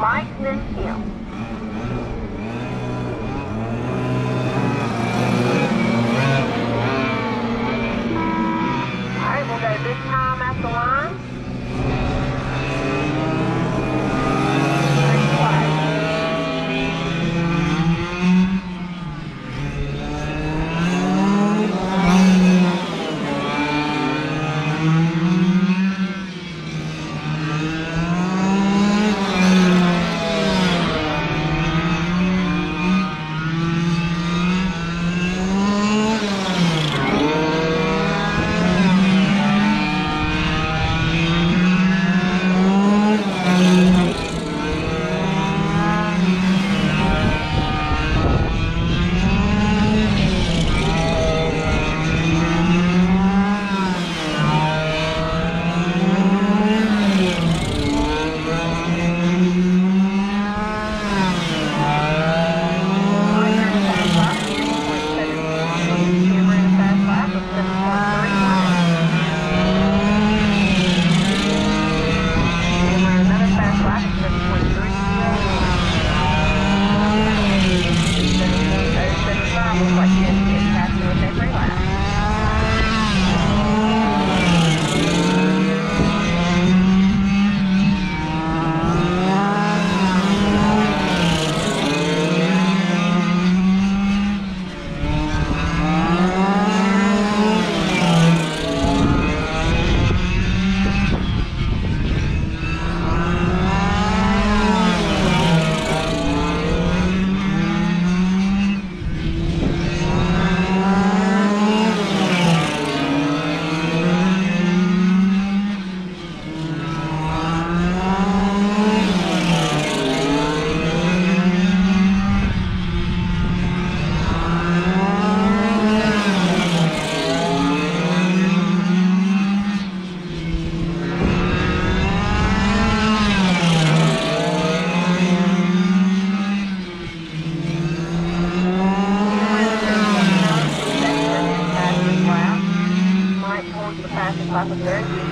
Mike, then Kim. carro, né?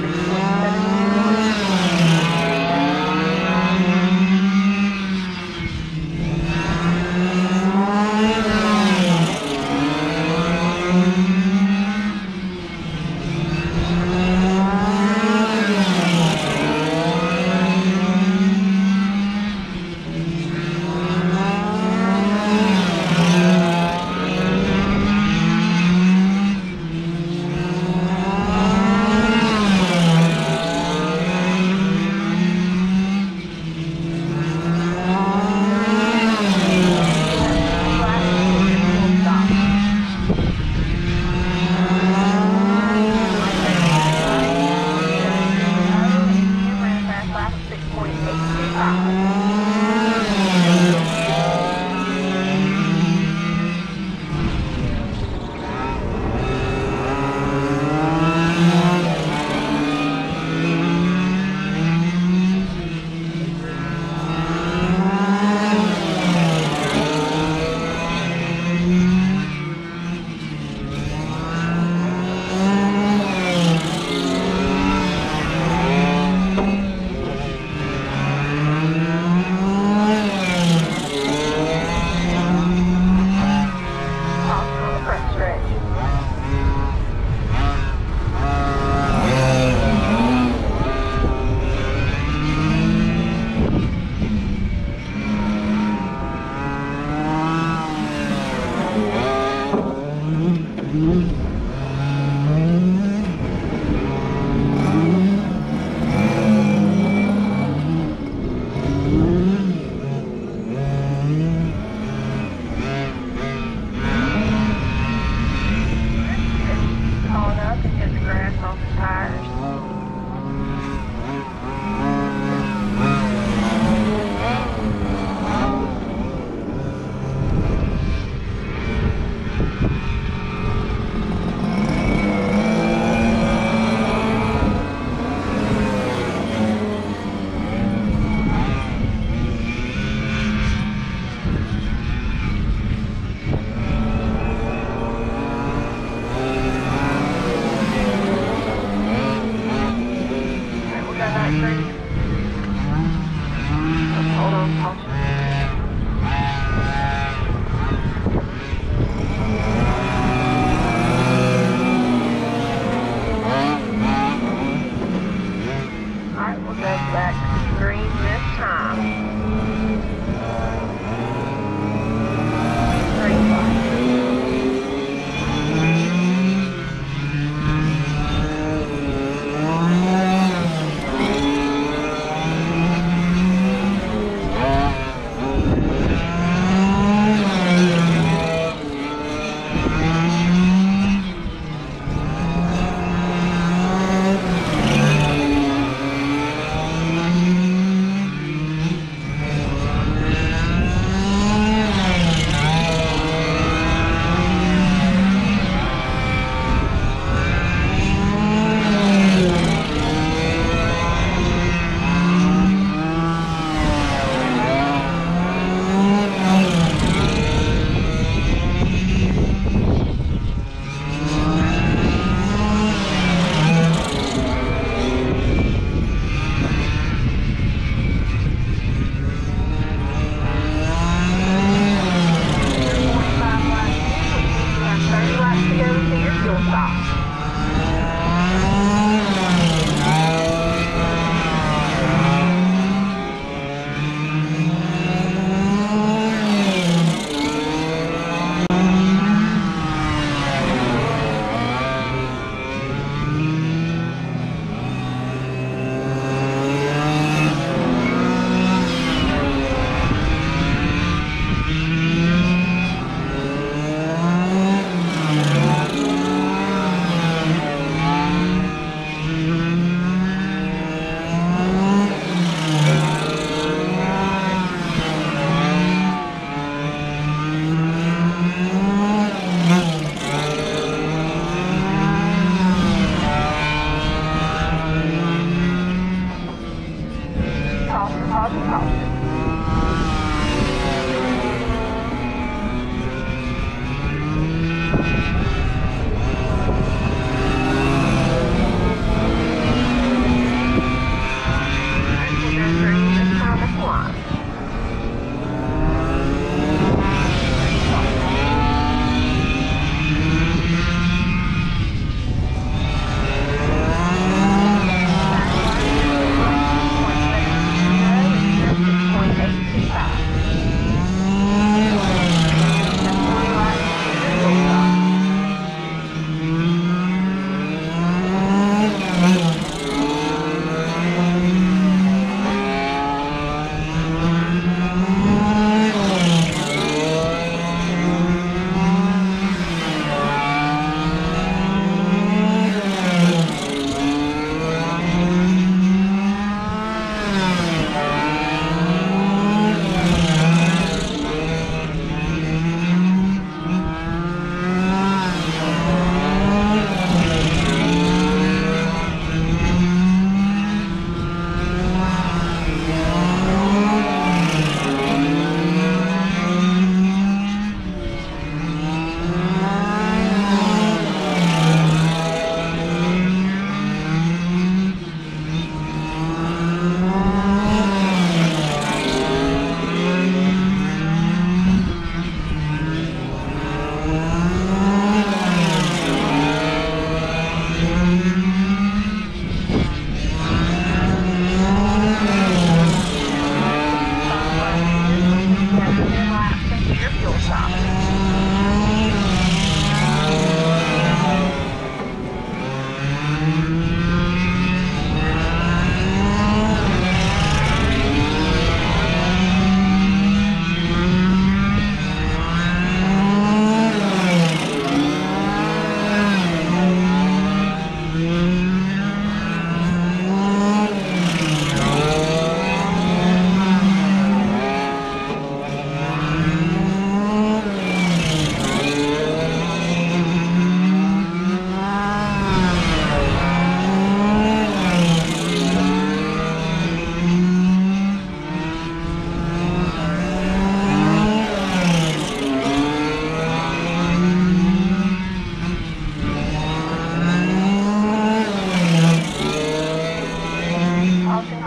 Mm-hmm.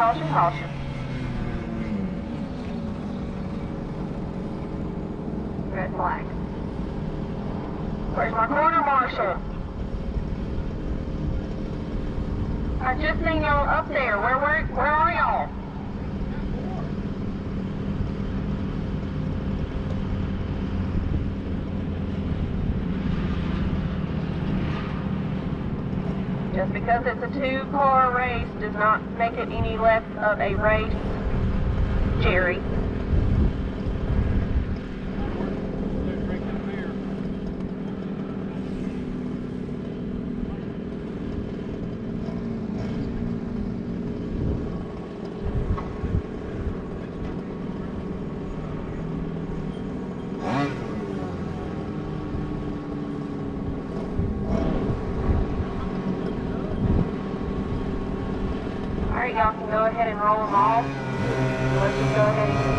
Caution, caution. Red flag. Where's my corner marshal? I just seen y'all up there. Where, where, where are y'all? Just because it's a two-car race does not make it any less of a race, Jerry. Alright, y'all can go ahead and roll them off. Let's just go ahead and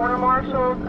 I need